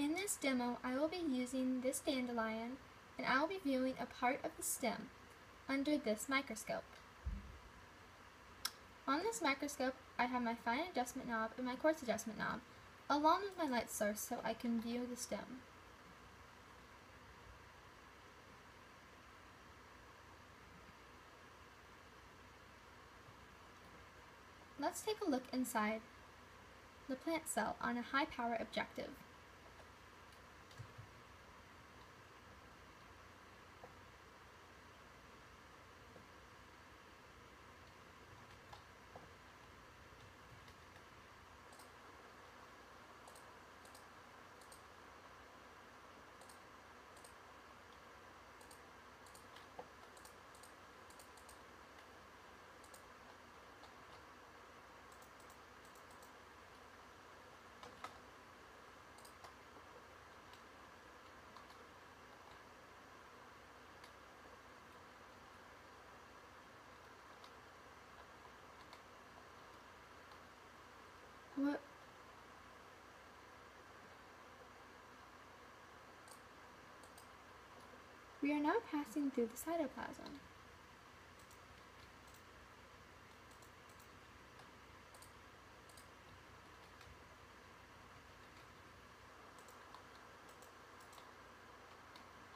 In this demo, I will be using this dandelion and I will be viewing a part of the stem under this microscope. On this microscope, I have my fine adjustment knob and my coarse adjustment knob, along with my light source so I can view the stem. Let's take a look inside the plant cell on a high power objective. What? We are now passing through the cytoplasm.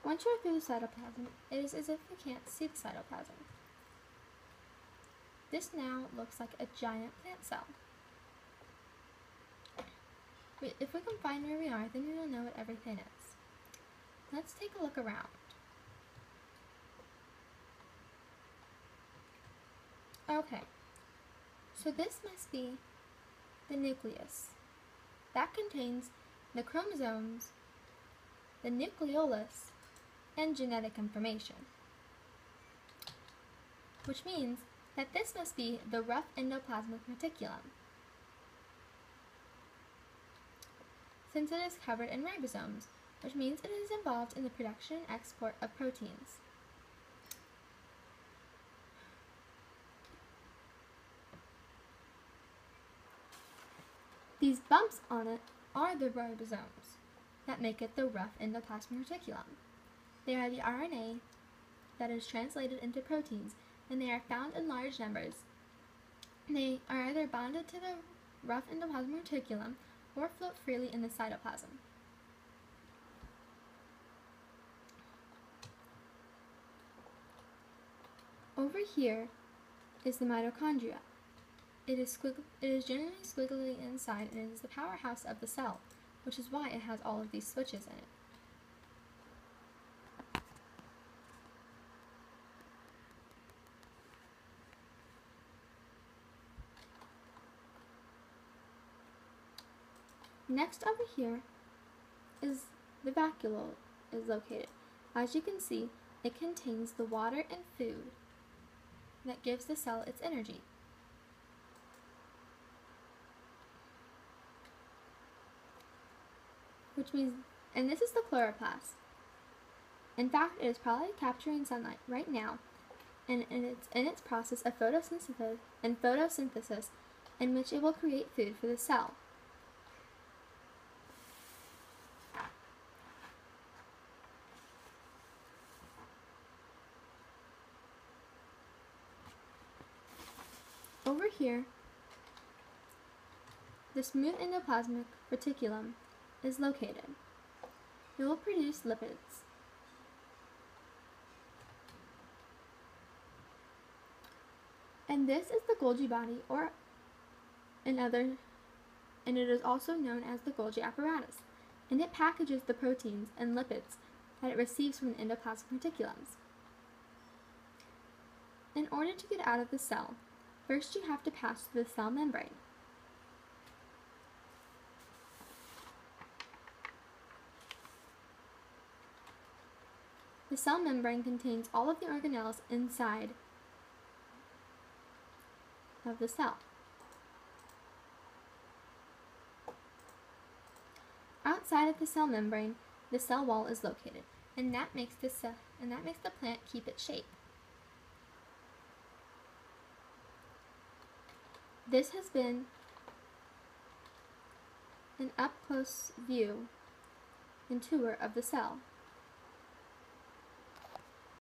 Once you are through the cytoplasm, it is as if you can't see the cytoplasm. This now looks like a giant plant cell. If we can find where we are, then we will know what everything is. Let's take a look around. Okay, so this must be the nucleus. That contains the chromosomes, the nucleolus, and genetic information. Which means that this must be the rough endoplasmic reticulum. since it is covered in ribosomes, which means it is involved in the production and export of proteins. These bumps on it are the ribosomes that make it the rough endoplasmic reticulum. They are the RNA that is translated into proteins, and they are found in large numbers. They are either bonded to the rough endoplasmic reticulum or float freely in the cytoplasm. Over here is the mitochondria. It is, it is generally squiggly inside and it is the powerhouse of the cell, which is why it has all of these switches in it. Next over here is the vacuole is located. As you can see, it contains the water and food that gives the cell its energy. Which means, and this is the chloroplast. In fact, it is probably capturing sunlight right now, and it's in its process of photosynthesis and photosynthesis in which it will create food for the cell. Over here, the smooth endoplasmic reticulum is located. It will produce lipids. And this is the Golgi body, or another, and it is also known as the Golgi apparatus, and it packages the proteins and lipids that it receives from the endoplasmic reticulums. In order to get out of the cell, First you have to pass through the cell membrane. The cell membrane contains all of the organelles inside of the cell. Outside of the cell membrane, the cell wall is located, and that makes the cell, and that makes the plant keep its shape. This has been an up-close view and tour of the cell.